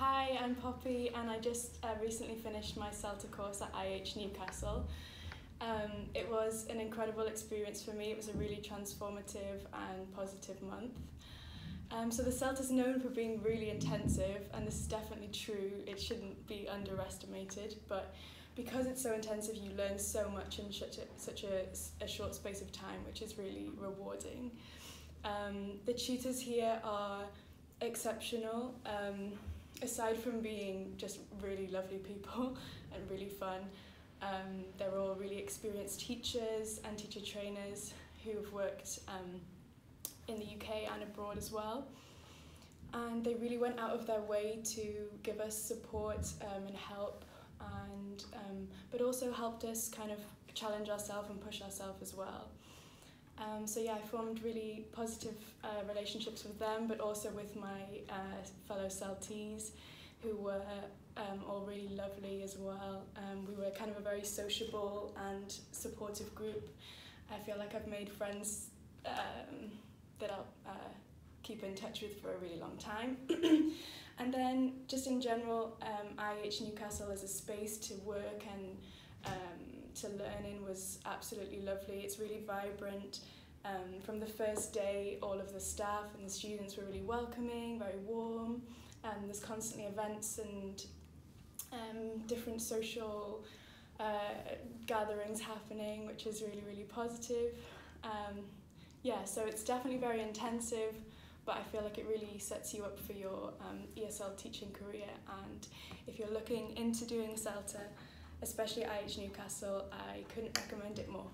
Hi, I'm Poppy, and I just uh, recently finished my CELTA course at IH Newcastle. Um, it was an incredible experience for me. It was a really transformative and positive month. Um, so the CELTA is known for being really intensive, and this is definitely true. It shouldn't be underestimated, but because it's so intensive, you learn so much in such a, such a, a short space of time, which is really rewarding. Um, the tutors here are exceptional. Um, aside from being just really lovely people and really fun, um, they're all really experienced teachers and teacher trainers who've worked um, in the UK and abroad as well. And they really went out of their way to give us support um, and help, and um, but also helped us kind of challenge ourselves and push ourselves as well. Um, so yeah, I formed really positive uh, relationships with them, but also with my uh, fellow CELTEs, who were um, all really lovely as well. Um, we were kind of a very sociable and supportive group. I feel like I've made friends um, that I'll uh, keep in touch with for a really long time. and then just in general, um, IH Newcastle as a space to work and um, to learn in was absolutely lovely. It's really vibrant. Um, from the first day, all of the staff and the students were really welcoming, very warm, and there's constantly events and um, different social uh, gatherings happening, which is really, really positive. Um, yeah, so it's definitely very intensive, but I feel like it really sets you up for your um, ESL teaching career. And if you're looking into doing CELTA, especially IH Newcastle, I couldn't recommend it more.